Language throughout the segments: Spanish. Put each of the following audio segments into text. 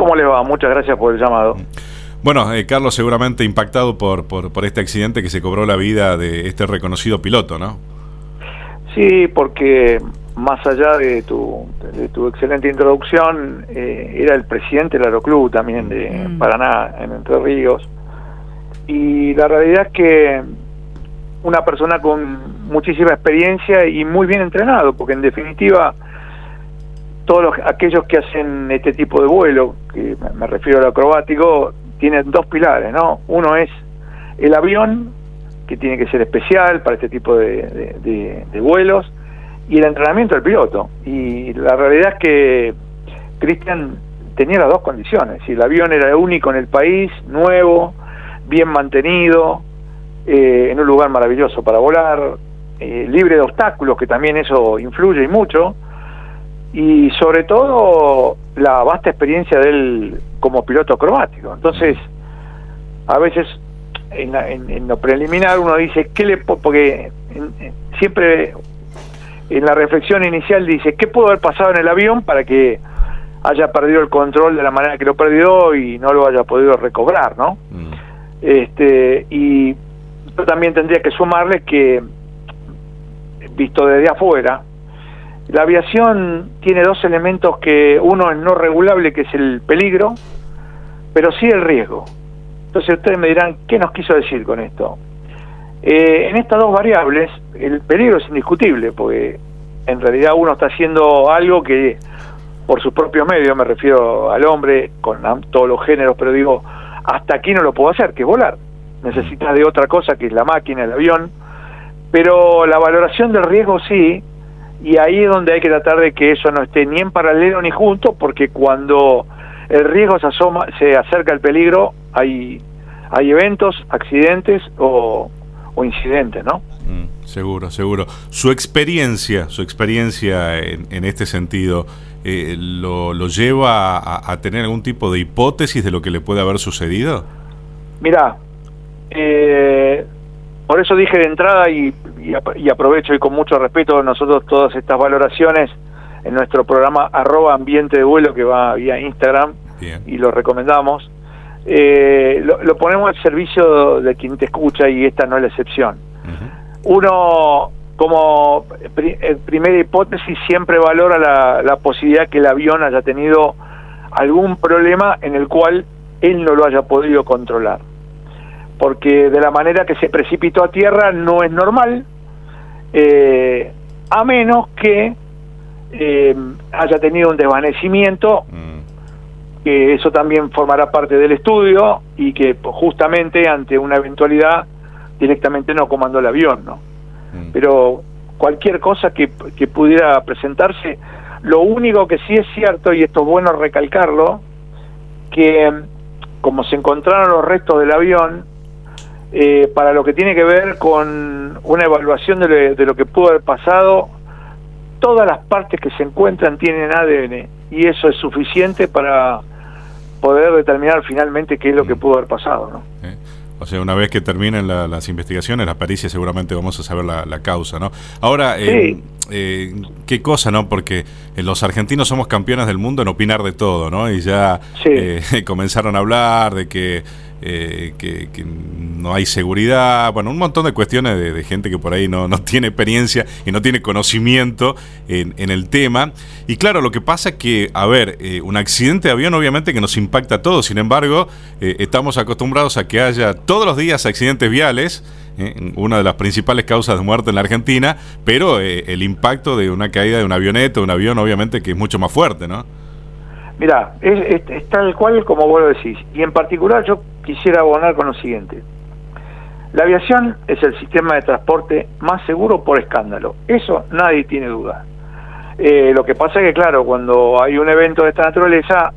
¿Cómo le va? Muchas gracias por el llamado. Bueno, eh, Carlos, seguramente impactado por, por, por, este accidente que se cobró la vida de este reconocido piloto, ¿no? Sí, porque más allá de tu, de tu excelente introducción, eh, era el presidente del Aeroclub también de mm. Paraná, en Entre Ríos. Y la realidad es que una persona con muchísima experiencia y muy bien entrenado, porque en definitiva todos aquellos que hacen este tipo de vuelo, que me refiero al acrobático, tienen dos pilares, ¿no? Uno es el avión, que tiene que ser especial para este tipo de, vuelos, y el entrenamiento del piloto. Y la realidad es que Cristian tenía las dos condiciones. Si el avión era único en el país, nuevo, bien mantenido, eh, en un lugar maravilloso para volar, eh, libre de obstáculos, que también eso influye y mucho, y sobre todo la vasta experiencia de él como piloto acrobático. Entonces, a veces en, lo preliminar uno dice, ¿qué le porque siempre en la reflexión inicial dice, ¿qué pudo haber pasado en el avión para que haya perdido el control de la manera que lo perdió y no lo haya podido recobrar, ¿no? Mm. Este, y yo también tendría que sumarle que, visto desde afuera, la aviación tiene dos elementos que uno es no regulable, que es el peligro, pero sí el riesgo. Entonces ustedes me dirán, ¿qué nos quiso decir con esto? Eh, en estas dos variables, el peligro es indiscutible, porque en realidad uno está haciendo algo que por sus propios medios, me refiero al hombre, con todos los géneros, pero digo, hasta aquí no lo puedo hacer, que volar. Necesitas de otra cosa, que es la máquina, el avión, pero la valoración del riesgo sí, y ahí es donde hay que tratar de que eso no esté ni en paralelo ni junto, porque cuando el riesgo se asoma, se acerca al peligro, hay, hay eventos, accidentes o, incidentes, ¿no? Mm, seguro, seguro. Su experiencia, su experiencia en, este sentido, eh, lo, lo, lleva a, tener algún tipo de hipótesis de lo que le puede haber sucedido? Mira, eh, por eso dije de entrada y, y, aprovecho y con mucho respeto nosotros todas estas valoraciones en nuestro programa arroba ambiente de vuelo que va vía Instagram y lo recomendamos. Eh, lo, ponemos al servicio de quien te escucha y esta no es la excepción. Uno, como eh, primera hipótesis, siempre valora la, la posibilidad que el avión haya tenido algún problema en el cual él no lo haya podido controlar porque de la manera que se precipitó a tierra no es normal, eh, a menos que eh, haya tenido un desvanecimiento, mm. que eso también formará parte del estudio y que justamente ante una eventualidad directamente no comandó el avión, ¿no? Mm. Pero cualquier cosa que, que pudiera presentarse, lo único que sí es cierto, y esto es bueno recalcarlo, que como se encontraron los restos del avión, eh, para lo que tiene que ver con una evaluación de lo, que pudo haber pasado, todas las partes que se encuentran tienen ADN y eso es suficiente para poder determinar finalmente qué es lo que pudo haber pasado. ¿no? Eh, o sea, una vez que terminen las investigaciones, la pericia, seguramente vamos a saber la, causa, ¿no? Ahora, eh, qué cosa, ¿no? Porque los argentinos somos campeones del mundo en opinar de todo, ¿no? Y ya comenzaron a hablar de que eh, que, no hay seguridad, bueno, un montón de cuestiones de, gente que por ahí no, no, tiene experiencia y no tiene conocimiento en, el tema. Y claro, lo que pasa es que, a ver, eh, un accidente de avión obviamente que nos impacta a todos, sin embargo, eh, estamos acostumbrados a que haya todos los días accidentes viales, una de las principales causas de muerte en la Argentina, pero el impacto de una caída de un avioneta, un avión, obviamente que es mucho más fuerte, ¿no? Mira, es, tal cual como vos lo decís. Y en particular yo quisiera abonar con lo siguiente. La aviación es el sistema de transporte más seguro por escándalo. Eso nadie tiene duda. Eh, lo que pasa es que, claro, cuando hay un evento de esta naturaleza,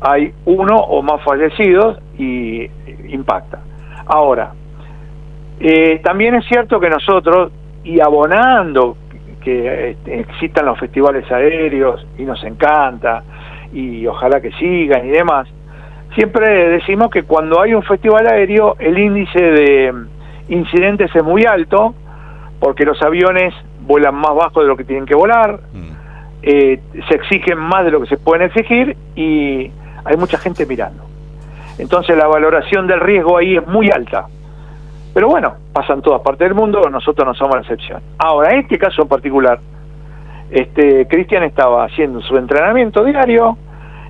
hay uno o más fallecidos y impacta. Ahora, eh, también es cierto que nosotros, y abonando que este, existan los festivales aéreos, y nos encanta, y ojalá que sigan y demás, siempre decimos que cuando hay un festival aéreo el índice de incidentes es muy alto porque los aviones vuelan más bajo de lo que tienen que volar, mm. eh, se exigen más de lo que se pueden exigir y hay mucha gente mirando. Entonces la valoración del riesgo ahí es muy alta. Pero bueno, pasa en todas partes del mundo, nosotros no somos la excepción. Ahora, en este caso en particular, este Cristian estaba haciendo su entrenamiento diario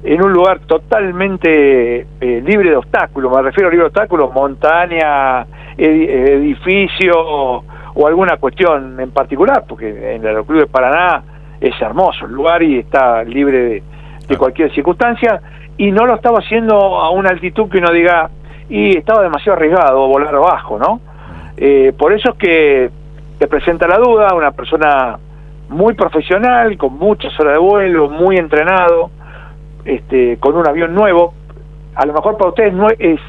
en un lugar totalmente eh, libre de obstáculos, me refiero a libre de obstáculos, montaña, edificio o alguna cuestión en particular, porque en el Aeroclub de Paraná es hermoso el lugar y está libre de, cualquier circunstancia, y no lo estaba haciendo a una altitud que uno diga, y estaba demasiado arriesgado volar abajo, ¿no? Eh, por eso es que te presenta la duda, una persona muy profesional, con muchas horas de vuelo, muy entrenado, este, con un avión nuevo. A lo mejor para ustedes no es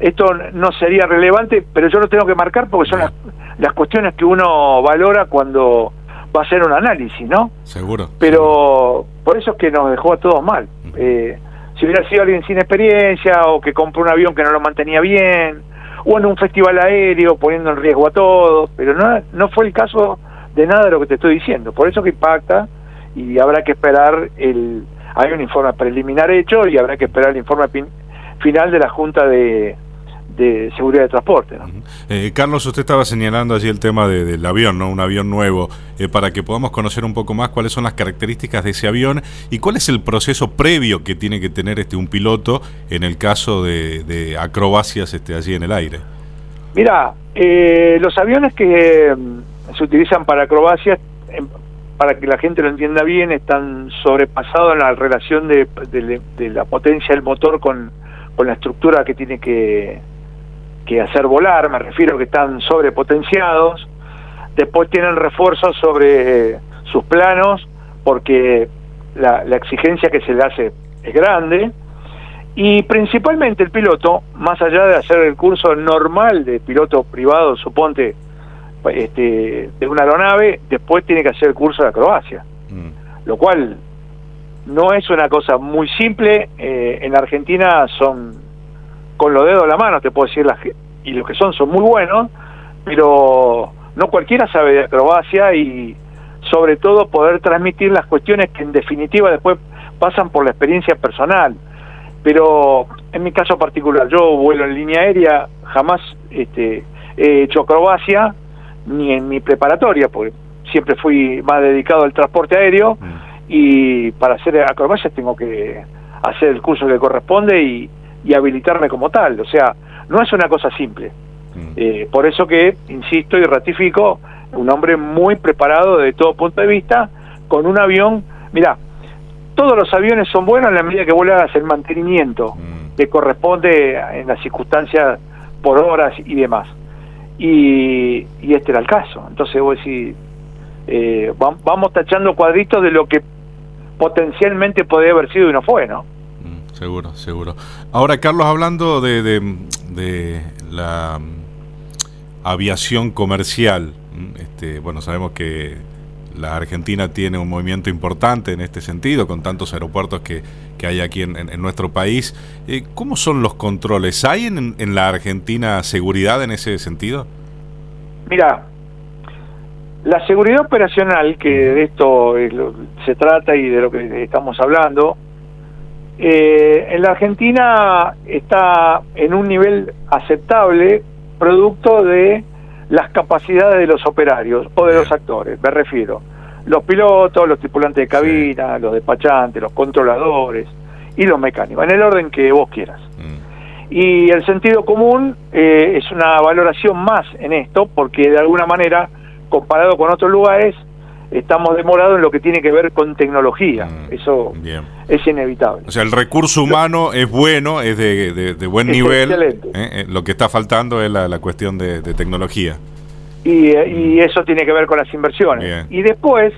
esto no sería relevante, pero yo lo tengo que marcar porque son las, las cuestiones que uno valora cuando va a hacer un análisis, ¿no? Seguro. Pero por eso es que nos dejó a todos mal. Eh, si hubiera sido alguien sin experiencia o que compró un avión que no lo mantenía bien, o en un festival aéreo poniendo en riesgo a todos, pero no, no fue el caso de nada de lo que te estoy diciendo. Por eso que impacta y habrá que esperar el... Hay un informe preliminar hecho y habrá que esperar el informe final de la Junta de, de seguridad de transporte. Eh, Carlos, usted estaba señalando allí el tema del avión, ¿no? un avión nuevo, eh, para que podamos conocer un poco más cuáles son las características de ese avión y cuál es el proceso previo que tiene que tener este un piloto en el caso de, acrobacias este, allí en el aire. Mira, eh, los aviones que mm, se utilizan para acrobacias, em, para que la gente lo entienda bien, están sobrepasados en la relación de, de la potencia del motor con, con la estructura que tiene que, que hacer volar, me refiero que están sobrepotenciados, después tienen refuerzos sobre sus planos porque la, la exigencia que se le hace es grande. Y principalmente el piloto, más allá de hacer el curso normal de piloto privado, suponte, este, de una aeronave, después tiene que hacer el curso de acrobacia, mm. lo cual no es una cosa muy simple, eh, en Argentina son con los dedos a la mano, te puedo decir, las, y los que son son muy buenos, pero no cualquiera sabe de acrobacia y sobre todo poder transmitir las cuestiones que en definitiva después pasan por la experiencia personal. Pero en mi caso particular, yo vuelo en línea aérea, jamás este, he hecho acrobacia, ni en mi preparatoria, porque siempre fui más dedicado al transporte aéreo, mm. y para hacer acrobacias tengo que hacer el curso que corresponde y, y habilitarme como tal. O sea, no es una cosa simple. Mm. Eh, por eso que, insisto y ratifico, un hombre muy preparado de todo punto de vista, con un avión, mira, todos los aviones son buenos en la medida que hagas el mantenimiento mm. que corresponde en las circunstancias por horas y demás. Y, y este era el caso. Entonces vos decís, eh, vamos tachando cuadritos de lo que potencialmente podría haber sido y no fue, ¿no? Seguro, seguro. Ahora, Carlos, hablando de, de, la aviación comercial, este, bueno, sabemos que la Argentina tiene un movimiento importante en este sentido, con tantos aeropuertos que, que hay aquí en, nuestro país. Eh, ¿Cómo son los controles? ¿Hay en, en, la Argentina seguridad en ese sentido? Mira, la seguridad operacional, que de esto se trata y de lo que estamos hablando, eh, en la Argentina está en un nivel aceptable producto de las capacidades de los operarios o de los actores, me refiero. Los pilotos, los tripulantes de cabina, los despachantes, los controladores y los mecánicos, en el orden que vos quieras. Mm. Y el sentido común eh, es una valoración más en esto, porque de alguna manera, comparado con otros lugares, estamos demorados en lo que tiene que ver con tecnología. Mm, Eso es inevitable. O sea, el recurso humano es bueno, es de, buen nivel. ¿eh? Eh, lo que está faltando es la, cuestión de, tecnología. Y, eh, y, mm. eso tiene que ver con las inversiones. Y después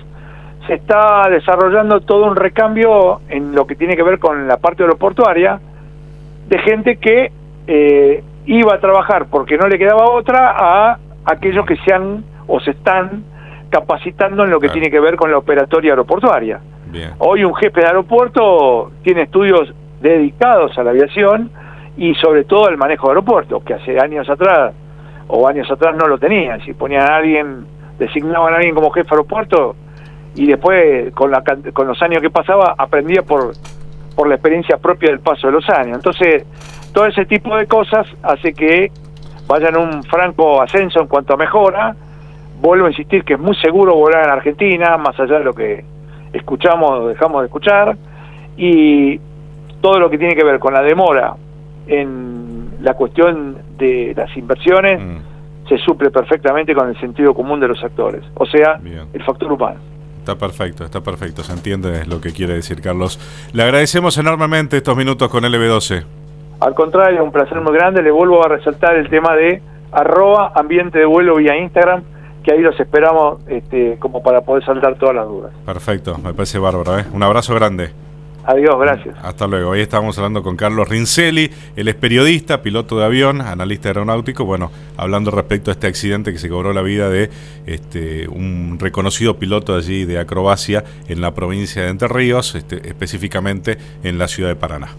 se está desarrollando todo un recambio en lo que tiene que ver con la parte aeroportuaria de gente que iba a trabajar porque no le quedaba otra a aquellos que se han o se están capacitando en lo que tiene que ver con la operatoria aeroportuaria. Hoy un jefe de aeropuerto tiene estudios dedicados a la aviación y sobre todo al manejo de aeropuertos, que hace años atrás o años atrás no lo tenían. Si ponían a alguien, designaban a alguien como jefe de aeropuerto y después con, la, con los años que pasaba aprendía por, por la experiencia propia del paso de los años. Entonces, todo ese tipo de cosas hace que vayan un franco ascenso en cuanto a mejora. Vuelvo a insistir que es muy seguro volar en Argentina, más allá de lo que escuchamos o dejamos de escuchar, y todo lo que tiene que ver con la demora en la cuestión de las inversiones mm. se suple perfectamente con el sentido común de los actores, o sea, el factor humano. Está perfecto, está perfecto, se entiende lo que quiere decir Carlos. Le agradecemos enormemente estos minutos con LB12. Al contrario, un placer muy grande, le vuelvo a resaltar el tema de arroba ambiente de vuelo vía Instagram, que ahí los esperamos este, como para poder saltar todas las dudas. Perfecto, me parece bárbaro. ¿eh? Un abrazo grande. Adiós, gracias. Hasta luego. Hoy estamos hablando con Carlos Rincelli, él es periodista, piloto de avión, analista aeronáutico, bueno, hablando respecto a este accidente que se cobró la vida de este, un reconocido piloto allí de acrobacia en la provincia de Entre Ríos, este, específicamente en la ciudad de Paraná.